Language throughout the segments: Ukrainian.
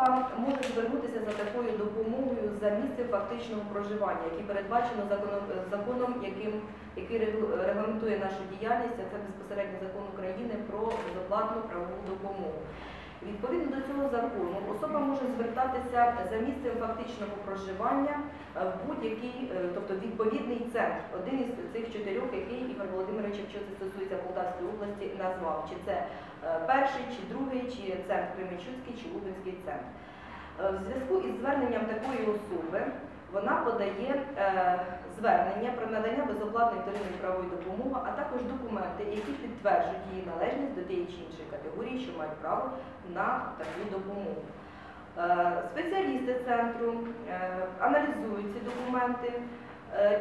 особа може звернутися за такою допомогою за місцем фактичного проживання, яке передбачено законом, законом яким, який регламентує нашу діяльність, а це безпосередньо закон України про безоплатну правову допомогу. Відповідно до цього закону особа може звертатися за місцем фактичного проживання е, в будь-який, е, тобто відповідний центр, один із цих чотирьох, який Ігор Володимирович, якщо це стосується Полтавської області, назвав. Чи це е, перший, чи другий, чи центр Кременчуцький, чи Лубенський центр. Е, В зв'язку із зверненням такої особи вона подає е, звернення про надання безоплатної вторинної правової допомоги, а також документи, які підтверджують її належність до тієї чи іншої категорії, що мають право на таку допомогу. Спеціалісти центру аналізують ці документи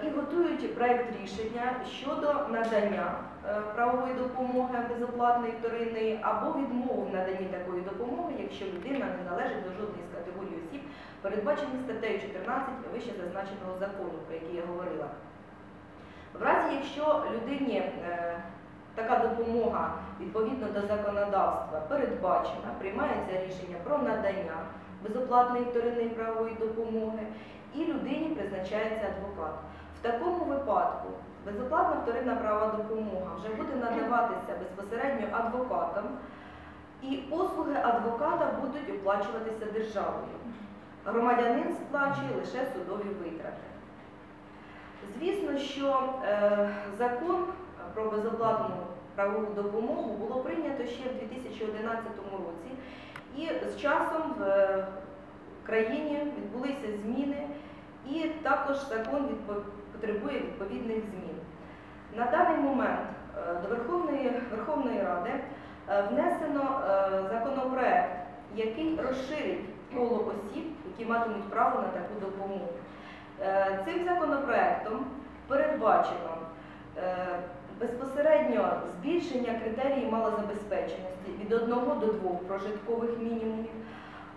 і готують проект рішення щодо надання е, правової допомоги безоплатної вторинної або відмови в наданні такої допомоги, якщо людина не належить до жодної з категорій осіб, передбачені статтею 14 вище зазначеного закону, про який я говорила. В разі, якщо людині е, така допомога відповідно до законодавства передбачена, приймається рішення про надання безоплатної вторинної правової допомоги, і призначається адвокат. В такому випадку безоплатна вторинна правова допомога вже буде надаватися безпосередньо адвокатам, і послуги адвоката будуть оплачуватися державою. Громадянин сплачує лише судові витрати. Звісно, що е, закон про безоплатну правову допомогу було прийнято ще в 2011 році, і з часом в е, країні відбулися зміни, і також закон потребує відповідних змін. На даний момент е, до Верховної, Верховної Ради е, внесено е, законопроект, який розширить коло осіб, які матимуть право на таку допомогу. Цим законопроектом передбачено безпосередньо збільшення критерії малозабезпеченості від 1 до 2 прожиткових мінімумів,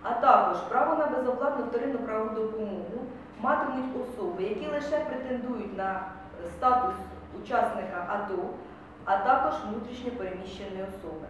а також право на безоплатну вторинну правову допомогу які лише претендують на статус учасника АТО, а також внутрішньо переміщені особи.